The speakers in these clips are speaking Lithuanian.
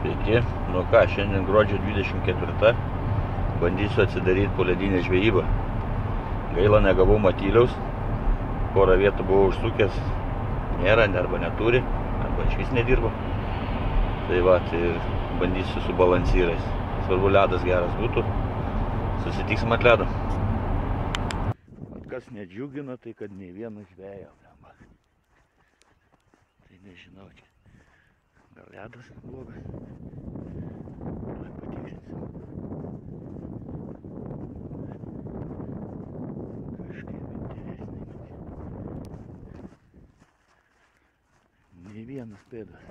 Sveiki, nu ką, šiandien gruodžio 24 bandysiu atsidaryti poledinę žvejybą. Gaila negavau matyliaus, porą vietų buvau užsukęs, nėra, arba neturi, arba iš vis nedirbo. Tai va, tai bandysiu su balansyrais. Svarbu ledas geras būtų, susitiksim ant ledo. Kas nedžiugina, tai kad nei vieno žvėjo. Tai nežinau čia. Gal ledas blogas? Tuoj patikrinsim. Kažkaip interesnai. Nei vienas pėdas.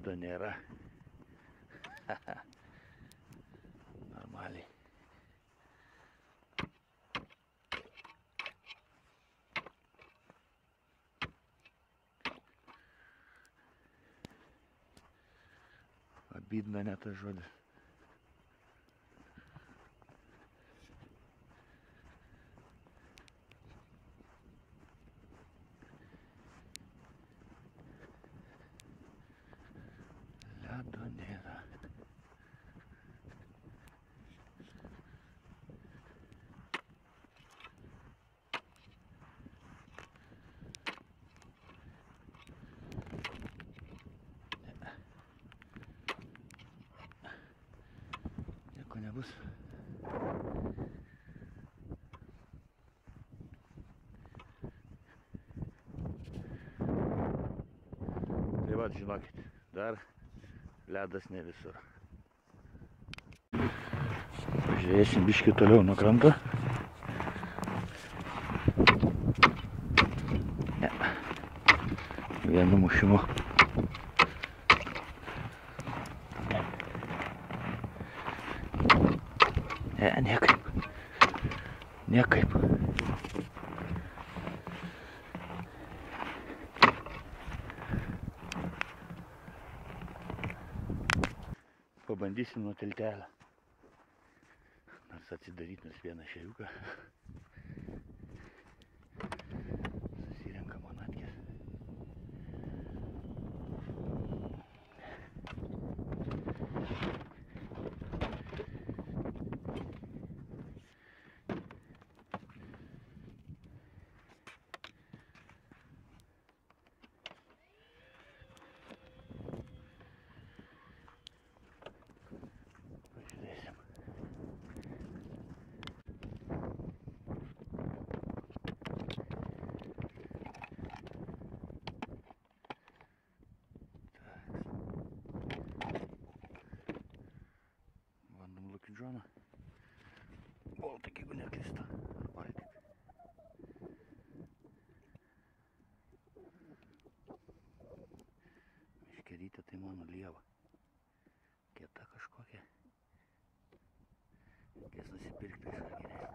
Ledo nėra. Normaliai. Обидно net tas žodis. Ledo nėra. Nieko nebus. Tai va, žinokit, dar ledas ne visur. Pažiūrėsim biški toliau nuo kranto. Ne. Vienu mušimu. Ne, niekaip. Niekaip. Pabandysim nuo tiltelio. Nors atsidaryti nors vieną šeriuką. Yazın hep birlikte sergileyelim.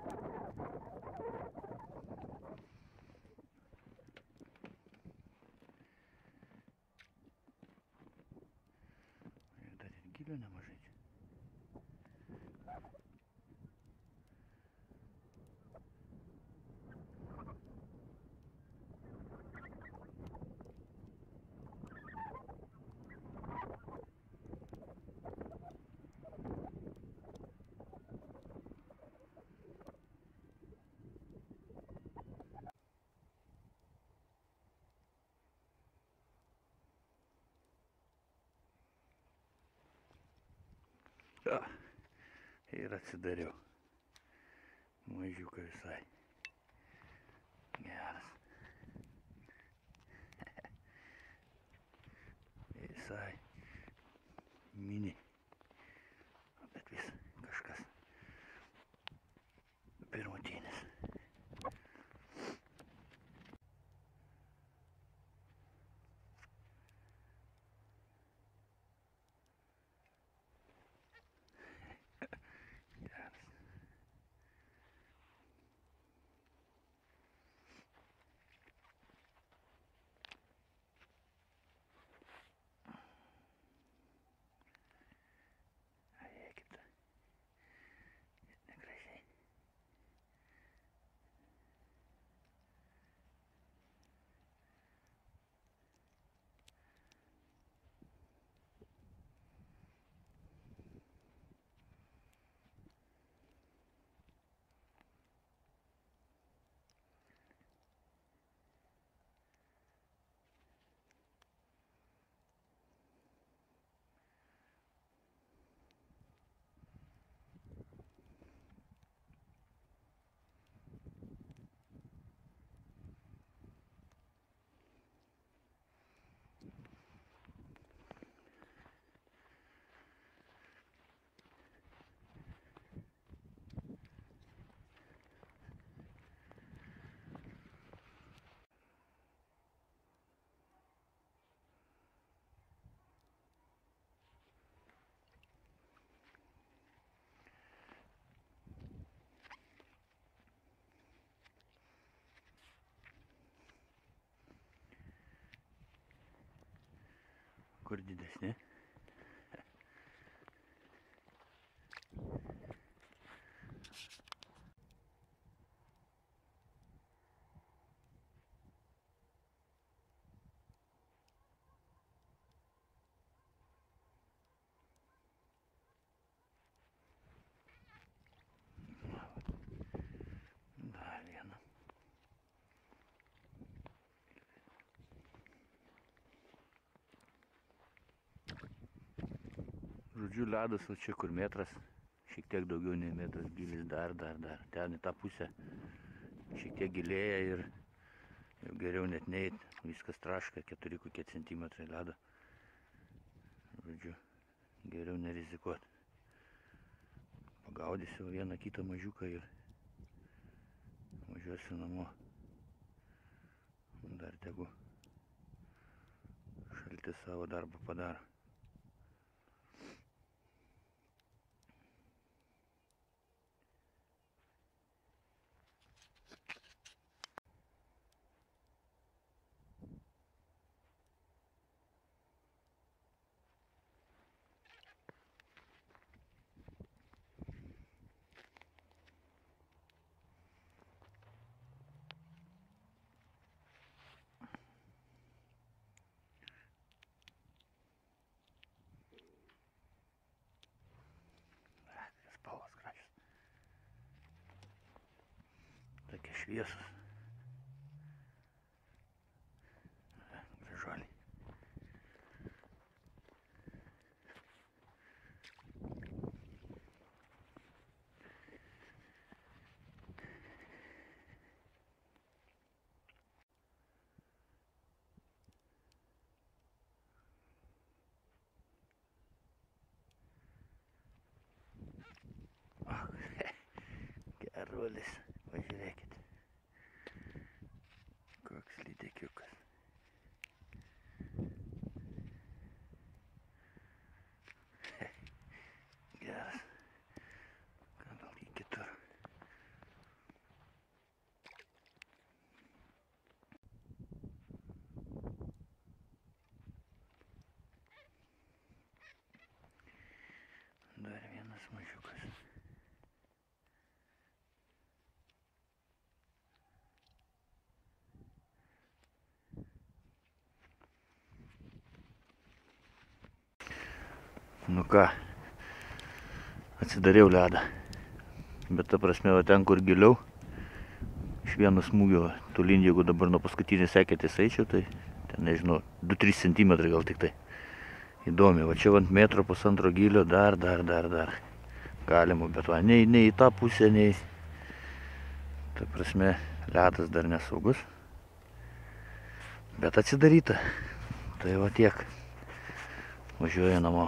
Jo. Ir atsidariau. Mažiuką visai. Geras. Visai. Mini. Bet vis kažkas. Pirmutinis. Geras. Kur didesni? Dar Žodžiu, ledas, o čia kur metras, šiek tiek daugiau nei metras gilis, dar, dar, dar. Ten į tą pusę šiek tiek gilėja ir jau geriau net neit, viskas traška, keturi kokie centimetrai ledo. Žodžiu, geriau nerizikuot. Pagaudysiu vieną kitą mažiuką ir važiuosiu namo. Dar tegu šaltis savo darbą padaro. nerviosos. Visuales. árboles. Vienas mažiukas. Nu ką, atsidariau ledą. Bet ta prasme, va ten, kur giliau, iš vieno smūgio, tolyn, jeigu dabar nuo paskutinės sekėtės eičiau, tai ten, nežinau, 2-3 cm gal tik tai. Įdomi, va čia ant metro pusantro gilio dar, dar, dar, dar. Galima, bet va, nei, nei į tą pusę, nei, ta prasme, ledas dar nesaugus. Bet atsidaryta. Tai va tiek. Važiuoju namo.